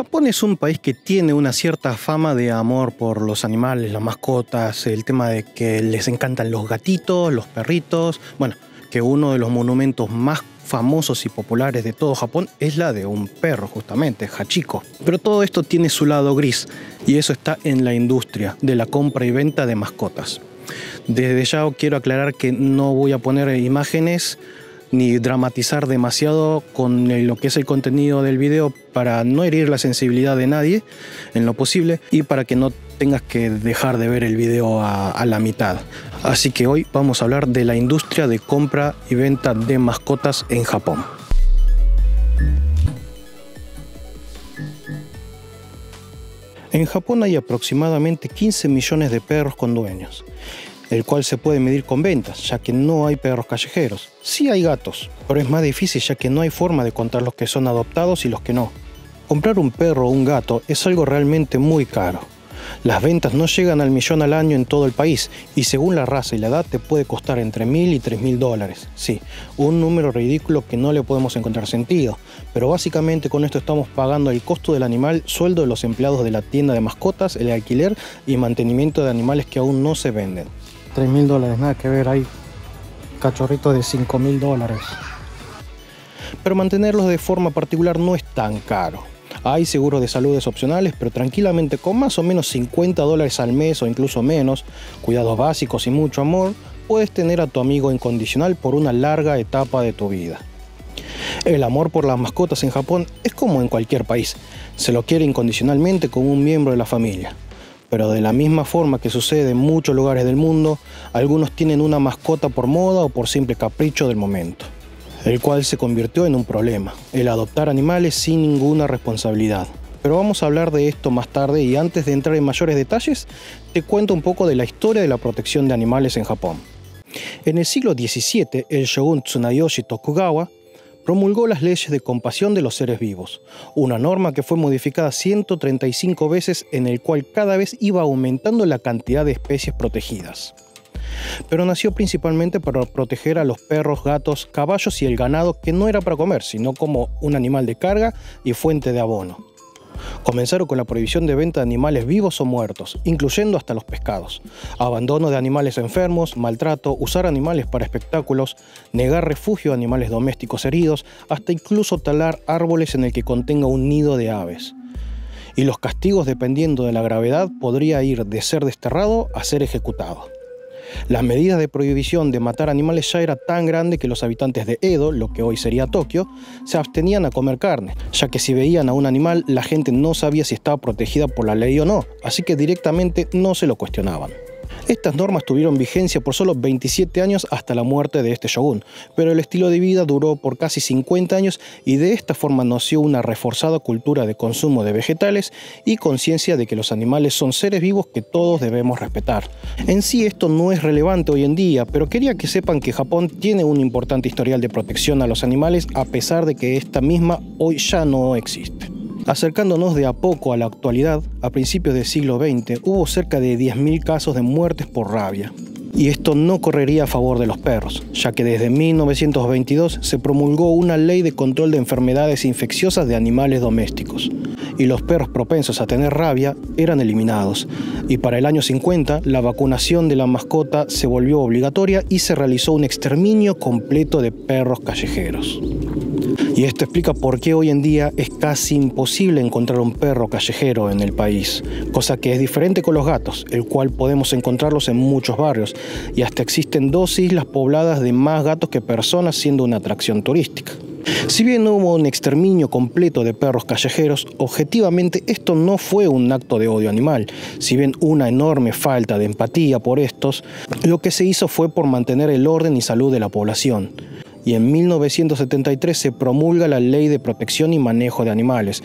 Japón es un país que tiene una cierta fama de amor por los animales, las mascotas, el tema de que les encantan los gatitos, los perritos. Bueno, que uno de los monumentos más famosos y populares de todo Japón es la de un perro, justamente, Hachiko. Pero todo esto tiene su lado gris, y eso está en la industria de la compra y venta de mascotas. Desde ya quiero aclarar que no voy a poner imágenes ni dramatizar demasiado con lo que es el contenido del video para no herir la sensibilidad de nadie en lo posible y para que no tengas que dejar de ver el video a, a la mitad. Así que hoy vamos a hablar de la industria de compra y venta de mascotas en Japón. En Japón hay aproximadamente 15 millones de perros con dueños el cual se puede medir con ventas, ya que no hay perros callejeros. Sí hay gatos, pero es más difícil ya que no hay forma de contar los que son adoptados y los que no. Comprar un perro o un gato es algo realmente muy caro. Las ventas no llegan al millón al año en todo el país y según la raza y la edad te puede costar entre mil y tres mil dólares. Sí, un número ridículo que no le podemos encontrar sentido, pero básicamente con esto estamos pagando el costo del animal, sueldo de los empleados de la tienda de mascotas, el alquiler y mantenimiento de animales que aún no se venden. 3 mil dólares, nada que ver, hay cachorritos de 5 mil dólares. Pero mantenerlos de forma particular no es tan caro. Hay seguros de salud opcionales, pero tranquilamente con más o menos 50 dólares al mes o incluso menos, cuidados básicos y mucho amor, puedes tener a tu amigo incondicional por una larga etapa de tu vida. El amor por las mascotas en Japón es como en cualquier país, se lo quiere incondicionalmente como un miembro de la familia. Pero de la misma forma que sucede en muchos lugares del mundo, algunos tienen una mascota por moda o por simple capricho del momento, el cual se convirtió en un problema, el adoptar animales sin ninguna responsabilidad. Pero vamos a hablar de esto más tarde y antes de entrar en mayores detalles, te cuento un poco de la historia de la protección de animales en Japón. En el siglo XVII, el shogun Tsunayoshi Tokugawa promulgó las leyes de compasión de los seres vivos, una norma que fue modificada 135 veces en el cual cada vez iba aumentando la cantidad de especies protegidas. Pero nació principalmente para proteger a los perros, gatos, caballos y el ganado que no era para comer, sino como un animal de carga y fuente de abono. Comenzaron con la prohibición de venta de animales vivos o muertos, incluyendo hasta los pescados, abandono de animales enfermos, maltrato, usar animales para espectáculos, negar refugio a animales domésticos heridos, hasta incluso talar árboles en el que contenga un nido de aves. Y los castigos, dependiendo de la gravedad, podría ir de ser desterrado a ser ejecutado. Las medidas de prohibición de matar animales ya era tan grande que los habitantes de Edo, lo que hoy sería Tokio, se abstenían a comer carne, ya que si veían a un animal la gente no sabía si estaba protegida por la ley o no, así que directamente no se lo cuestionaban. Estas normas tuvieron vigencia por solo 27 años hasta la muerte de este shogun, pero el estilo de vida duró por casi 50 años y de esta forma nació una reforzada cultura de consumo de vegetales y conciencia de que los animales son seres vivos que todos debemos respetar. En sí esto no es relevante hoy en día, pero quería que sepan que Japón tiene un importante historial de protección a los animales a pesar de que esta misma hoy ya no existe. Acercándonos de a poco a la actualidad, a principios del siglo XX hubo cerca de 10.000 casos de muertes por rabia. Y esto no correría a favor de los perros, ya que desde 1922 se promulgó una ley de control de enfermedades infecciosas de animales domésticos, y los perros propensos a tener rabia eran eliminados. Y para el año 50, la vacunación de la mascota se volvió obligatoria y se realizó un exterminio completo de perros callejeros. Y esto explica por qué hoy en día es casi imposible encontrar un perro callejero en el país, cosa que es diferente con los gatos, el cual podemos encontrarlos en muchos barrios, y hasta existen dos islas pobladas de más gatos que personas siendo una atracción turística. Si bien hubo un exterminio completo de perros callejeros, objetivamente esto no fue un acto de odio animal. Si bien una enorme falta de empatía por estos, lo que se hizo fue por mantener el orden y salud de la población y en 1973 se promulga la Ley de Protección y Manejo de Animales,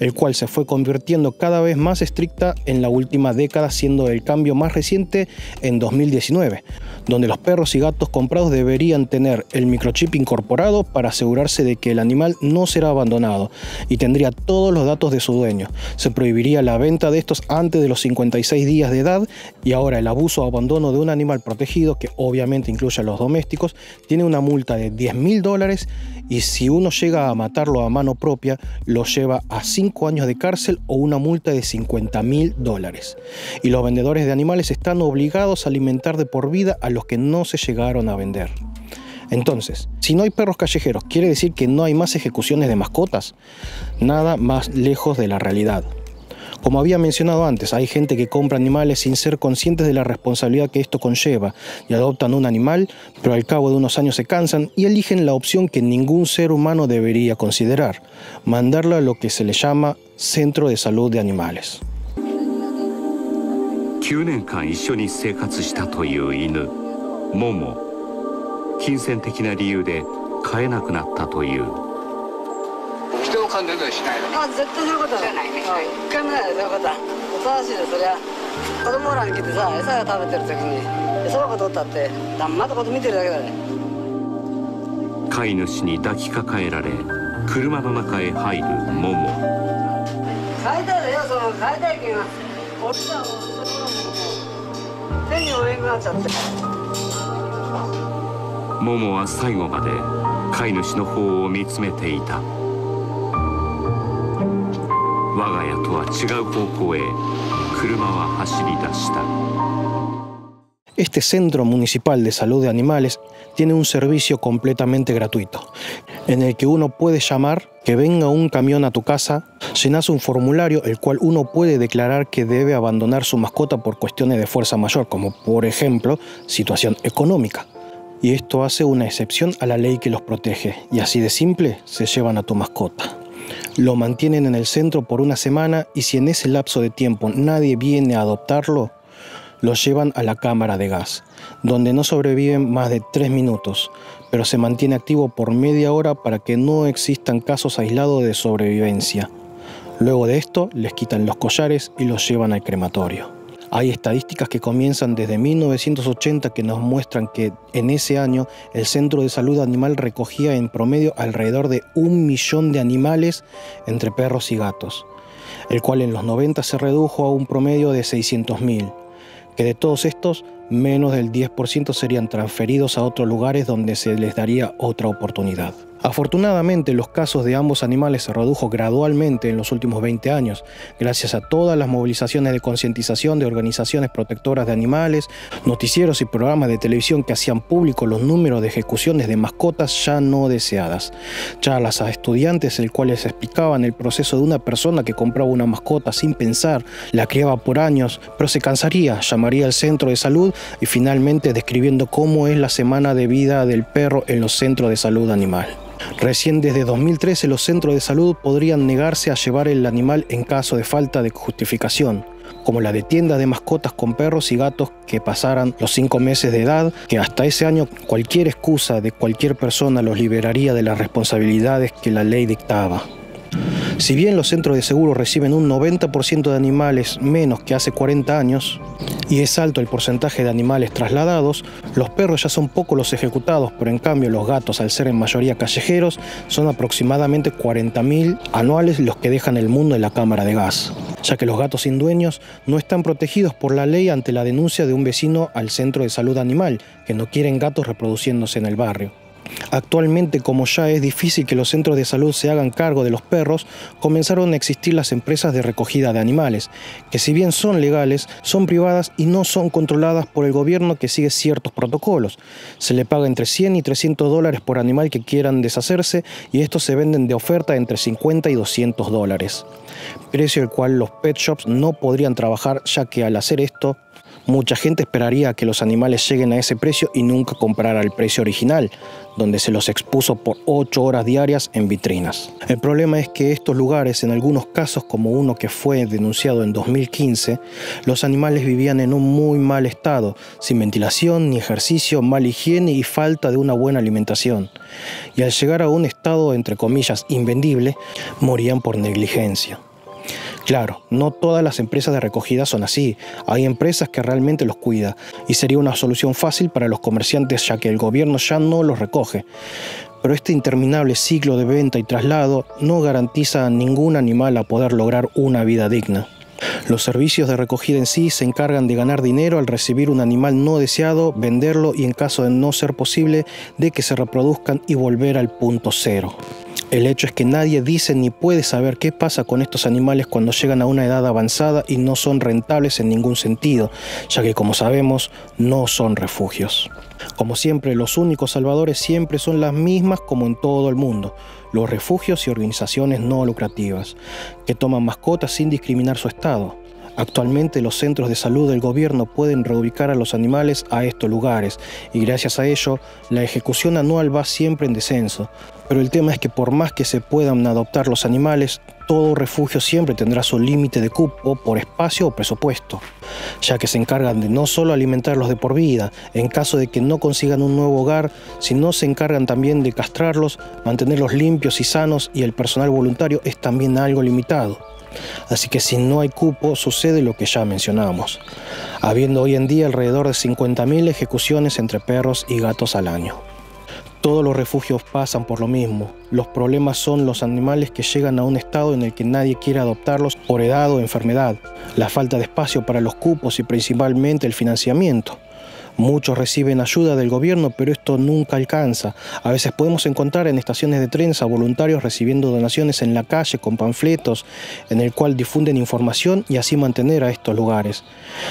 el cual se fue convirtiendo cada vez más estricta en la última década, siendo el cambio más reciente en 2019, donde los perros y gatos comprados deberían tener el microchip incorporado para asegurarse de que el animal no será abandonado y tendría todos los datos de su dueño. Se prohibiría la venta de estos antes de los 56 días de edad y ahora el abuso o abandono de un animal protegido, que obviamente incluye a los domésticos, tiene una multa de 10 mil dólares y si uno llega a matarlo a mano propia, lo lleva a 5 años de cárcel o una multa de 50 mil dólares. Y los vendedores de animales están obligados a alimentar de por vida a los que no se llegaron a vender. Entonces, si no hay perros callejeros, ¿quiere decir que no hay más ejecuciones de mascotas? Nada más lejos de la realidad. Como había mencionado antes, hay gente que compra animales sin ser conscientes de la responsabilidad que esto conlleva y adoptan un animal, pero al cabo de unos años se cansan y eligen la opción que ningún ser humano debería considerar, mandarlo a lo que se le llama Centro de Salud de Animales. 9年間一緒に生活したという犬モモ金銭的な理由で飼えなくなったという しないあ絶対そういうことはないね。一回もないそういうこと。は正しいでそりゃ子供らに来てさ餌が食べてる時にその子取ったって黙ったこと見てるだけだね。飼い主に抱きかかえられ車の中へ入るモモ。買いたいよその買いたいけんこっちはもう手に負えなくなっちゃってモモは最後まで飼い主の方を見つめていた Este Centro Municipal de Salud de Animales tiene un servicio completamente gratuito, en el que uno puede llamar, que venga un camión a tu casa, llenas un formulario el cual uno puede declarar que debe abandonar su mascota por cuestiones de fuerza mayor, como por ejemplo situación económica. Y esto hace una excepción a la ley que los protege, y así de simple se llevan a tu mascota lo mantienen en el centro por una semana y si en ese lapso de tiempo nadie viene a adoptarlo, lo llevan a la cámara de gas, donde no sobreviven más de tres minutos, pero se mantiene activo por media hora para que no existan casos aislados de sobrevivencia. Luego de esto, les quitan los collares y los llevan al crematorio. Hay estadísticas que comienzan desde 1980 que nos muestran que en ese año el Centro de Salud Animal recogía en promedio alrededor de un millón de animales entre perros y gatos, el cual en los 90 se redujo a un promedio de 600.000, que de todos estos menos del 10% serían transferidos a otros lugares donde se les daría otra oportunidad. Afortunadamente, los casos de ambos animales se redujo gradualmente en los últimos 20 años, gracias a todas las movilizaciones de concientización de organizaciones protectoras de animales, noticieros y programas de televisión que hacían público los números de ejecuciones de mascotas ya no deseadas, charlas a estudiantes el cuales explicaban el proceso de una persona que compraba una mascota sin pensar, la criaba por años, pero se cansaría, llamaría al centro de salud y finalmente describiendo cómo es la semana de vida del perro en los centros de salud animal. Recién desde 2013 los centros de salud podrían negarse a llevar el animal en caso de falta de justificación, como la de tiendas de mascotas con perros y gatos que pasaran los cinco meses de edad, que hasta ese año cualquier excusa de cualquier persona los liberaría de las responsabilidades que la ley dictaba. Si bien los centros de seguro reciben un 90% de animales menos que hace 40 años, y es alto el porcentaje de animales trasladados, los perros ya son pocos los ejecutados, pero en cambio los gatos, al ser en mayoría callejeros, son aproximadamente 40.000 anuales los que dejan el mundo en la cámara de gas, ya que los gatos sin dueños no están protegidos por la ley ante la denuncia de un vecino al centro de salud animal, que no quieren gatos reproduciéndose en el barrio. Actualmente, como ya es difícil que los centros de salud se hagan cargo de los perros, comenzaron a existir las empresas de recogida de animales, que si bien son legales, son privadas y no son controladas por el gobierno que sigue ciertos protocolos. Se le paga entre 100 y 300 dólares por animal que quieran deshacerse y estos se venden de oferta entre 50 y 200 dólares, precio el cual los pet shops no podrían trabajar ya que al hacer esto Mucha gente esperaría que los animales lleguen a ese precio y nunca comprara el precio original, donde se los expuso por 8 horas diarias en vitrinas. El problema es que estos lugares, en algunos casos como uno que fue denunciado en 2015, los animales vivían en un muy mal estado, sin ventilación ni ejercicio, mala higiene y falta de una buena alimentación. Y al llegar a un estado, entre comillas, invendible, morían por negligencia. Claro, no todas las empresas de recogida son así. Hay empresas que realmente los cuida y sería una solución fácil para los comerciantes ya que el gobierno ya no los recoge. Pero este interminable ciclo de venta y traslado no garantiza a ningún animal a poder lograr una vida digna. Los servicios de recogida en sí se encargan de ganar dinero al recibir un animal no deseado, venderlo y en caso de no ser posible, de que se reproduzcan y volver al punto cero. El hecho es que nadie dice ni puede saber qué pasa con estos animales cuando llegan a una edad avanzada y no son rentables en ningún sentido, ya que como sabemos no son refugios. Como siempre, los únicos salvadores siempre son las mismas como en todo el mundo, los refugios y organizaciones no lucrativas, que toman mascotas sin discriminar su estado. Actualmente los centros de salud del gobierno pueden reubicar a los animales a estos lugares y gracias a ello la ejecución anual va siempre en descenso. Pero el tema es que por más que se puedan adoptar los animales, todo refugio siempre tendrá su límite de cupo por espacio o presupuesto, ya que se encargan de no solo alimentarlos de por vida, en caso de que no consigan un nuevo hogar, sino se encargan también de castrarlos, mantenerlos limpios y sanos y el personal voluntario es también algo limitado. Así que si no hay cupo, sucede lo que ya mencionamos, habiendo hoy en día alrededor de 50.000 ejecuciones entre perros y gatos al año. Todos los refugios pasan por lo mismo. Los problemas son los animales que llegan a un estado en el que nadie quiere adoptarlos por edad o enfermedad, la falta de espacio para los cupos y principalmente el financiamiento. Muchos reciben ayuda del gobierno, pero esto nunca alcanza. A veces podemos encontrar en estaciones de trenes a voluntarios recibiendo donaciones en la calle con panfletos en el cual difunden información y así mantener a estos lugares.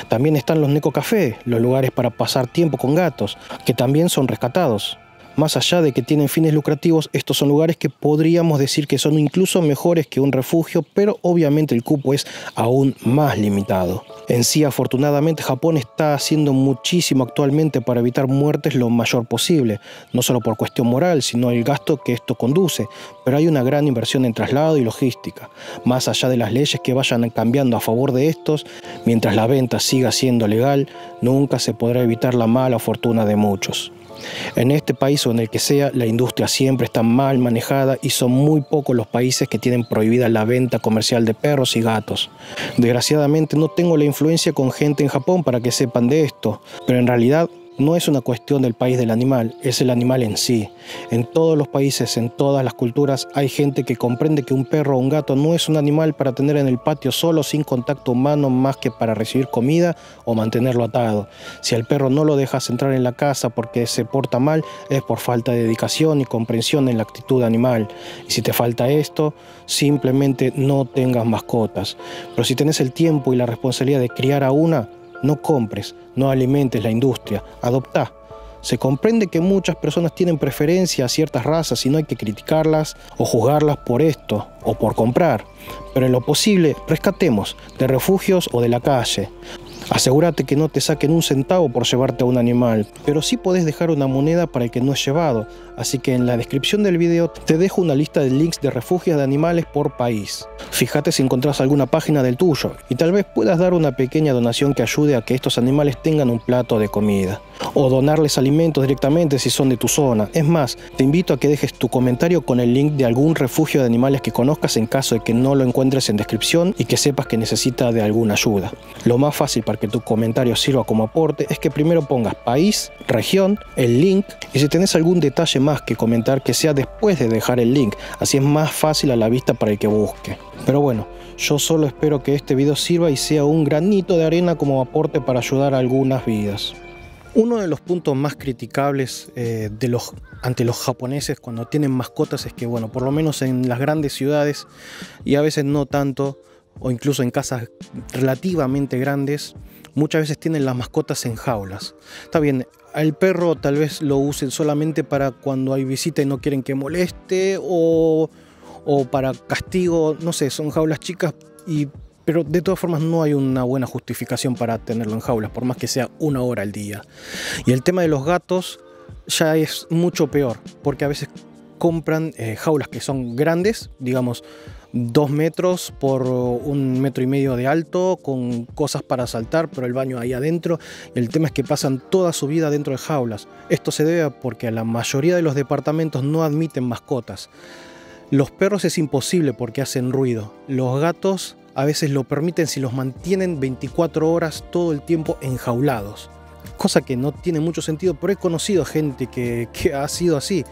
También están los necocafé, los lugares para pasar tiempo con gatos, que también son rescatados. Más allá de que tienen fines lucrativos, estos son lugares que podríamos decir que son incluso mejores que un refugio, pero obviamente el cupo es aún más limitado. En sí, afortunadamente, Japón está haciendo muchísimo actualmente para evitar muertes lo mayor posible, no solo por cuestión moral, sino el gasto que esto conduce, pero hay una gran inversión en traslado y logística. Más allá de las leyes que vayan cambiando a favor de estos, mientras la venta siga siendo legal, nunca se podrá evitar la mala fortuna de muchos. En este país o en el que sea, la industria siempre está mal manejada y son muy pocos los países que tienen prohibida la venta comercial de perros y gatos. Desgraciadamente no tengo la influencia con gente en Japón para que sepan de esto, pero en realidad no es una cuestión del país del animal, es el animal en sí. En todos los países, en todas las culturas, hay gente que comprende que un perro o un gato no es un animal para tener en el patio solo sin contacto humano más que para recibir comida o mantenerlo atado. Si al perro no lo dejas entrar en la casa porque se porta mal, es por falta de dedicación y comprensión en la actitud animal. Y si te falta esto, simplemente no tengas mascotas. Pero si tenés el tiempo y la responsabilidad de criar a una, no compres, no alimentes la industria, adopta. Se comprende que muchas personas tienen preferencia a ciertas razas y no hay que criticarlas o juzgarlas por esto o por comprar, pero en lo posible rescatemos de refugios o de la calle. Asegúrate que no te saquen un centavo por llevarte a un animal, pero sí podés dejar una moneda para el que no es llevado, así que en la descripción del video te dejo una lista de links de refugios de animales por país. Fíjate si encontrás alguna página del tuyo y tal vez puedas dar una pequeña donación que ayude a que estos animales tengan un plato de comida. O donarles alimentos directamente si son de tu zona. Es más, te invito a que dejes tu comentario con el link de algún refugio de animales que conozcas en caso de que no lo encuentres en descripción y que sepas que necesita de alguna ayuda. Lo más fácil para que tu comentario sirva como aporte es que primero pongas país, región, el link y si tenés algún detalle más que comentar que sea después de dejar el link, así es más fácil a la vista para el que busque. Pero bueno, yo solo espero que este video sirva y sea un granito de arena como aporte para ayudar a algunas vidas. Uno de los puntos más criticables eh, ante los japoneses cuando tienen mascotas es que, bueno, por lo menos en las grandes ciudades y a veces no tanto, o incluso en casas relativamente grandes, muchas veces tienen las mascotas en jaulas. Está bien, el perro tal vez lo usen solamente para cuando hay visita y no quieren que moleste o, para castigo, no sé, son jaulas chicas y pero de todas formas no hay una buena justificación para tenerlo en jaulas, por más que sea una hora al día. Y el tema de los gatos ya es mucho peor, porque a veces compran eh, jaulas que son grandes, digamos dos metros por un metro y medio de alto, con cosas para saltar, pero el baño ahí adentro. El tema es que pasan toda su vida dentro de jaulas. Esto se debe a porque la mayoría de los departamentos no admiten mascotas. Los perros es imposible porque hacen ruido. Los gatos a veces lo permiten si los mantienen 24 horas todo el tiempo enjaulados. Cosa que no tiene mucho sentido, pero he conocido gente que, que ha sido así.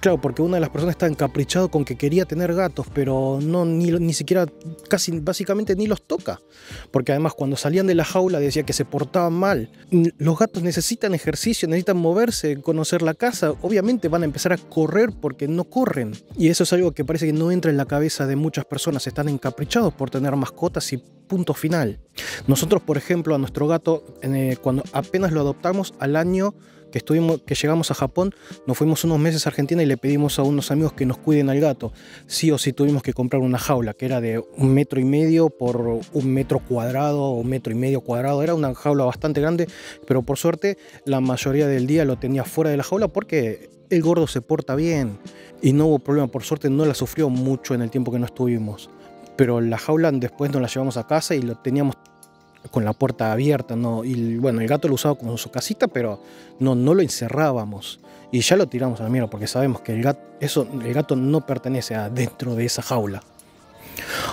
Claro, porque una de las personas está encaprichado con que quería tener gatos, pero no ni, ni siquiera, casi básicamente ni los toca. Porque además cuando salían de la jaula decía que se portaban mal. Los gatos necesitan ejercicio, necesitan moverse, conocer la casa. Obviamente van a empezar a correr porque no corren. Y eso es algo que parece que no entra en la cabeza de muchas personas. Están encaprichados por tener mascotas y punto final. Nosotros, por ejemplo, a nuestro gato, eh, cuando apenas lo adoptamos al año que, estuvimos, que llegamos a Japón, nos fuimos unos meses a Argentina y le pedimos a unos amigos que nos cuiden al gato. Sí o sí tuvimos que comprar una jaula que era de un metro y medio por un metro cuadrado o un metro y medio cuadrado. Era una jaula bastante grande, pero por suerte la mayoría del día lo tenía fuera de la jaula porque el gordo se porta bien y no hubo problema. Por suerte no la sufrió mucho en el tiempo que no estuvimos. Pero la jaula después nos la llevamos a casa y lo teníamos con la puerta abierta, ¿no? Y bueno, el gato lo usaba como su casita, pero no, no lo encerrábamos. Y ya lo tiramos a la mierda porque sabemos que el gato, eso, el gato no pertenece a dentro de esa jaula.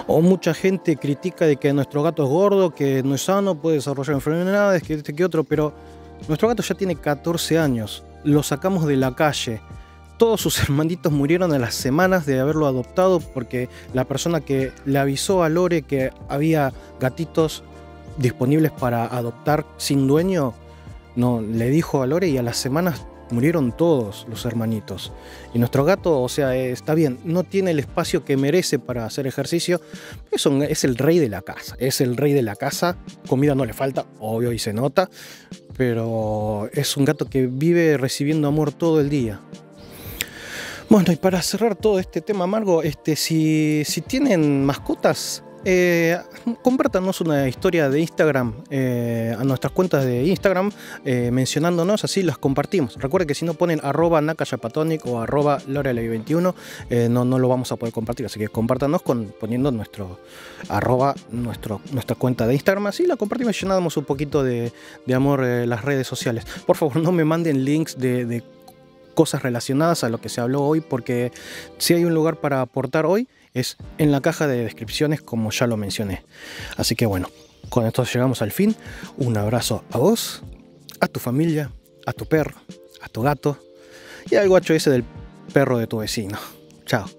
O mucha gente critica de que nuestro gato es gordo, que no es sano, puede desarrollar enfermedades, que este que otro, pero nuestro gato ya tiene 14 años, lo sacamos de la calle. Todos sus hermanitos murieron a las semanas de haberlo adoptado porque la persona que le avisó a Lore que había gatitos disponibles para adoptar sin dueño, no, le dijo a Lore y a las semanas murieron todos los hermanitos. Y nuestro gato, o sea, está bien, no tiene el espacio que merece para hacer ejercicio, eso es el rey de la casa, es el rey de la casa, comida no le falta, obvio y se nota, pero es un gato que vive recibiendo amor todo el día. Bueno, y para cerrar todo este tema amargo, este, si, si tienen mascotas, eh, compártanos una historia de Instagram eh, a nuestras cuentas de Instagram eh, mencionándonos, así las compartimos. Recuerden que si no ponen arroba nakayapatonic o arroba 21 eh, no, no lo vamos a poder compartir. Así que compártanos con, poniendo nuestro arroba nuestra cuenta de Instagram, así la compartimos y llenamos un poquito de, amor las redes sociales. Por favor, no me manden links de, de cosas relacionadas a lo que se habló hoy, porque si hay un lugar para aportar hoy, es en la caja de descripciones como ya lo mencioné. Así que bueno, con esto llegamos al fin. Un abrazo a vos, a tu familia, a tu perro, a tu gato y al guacho ese del perro de tu vecino. Chao.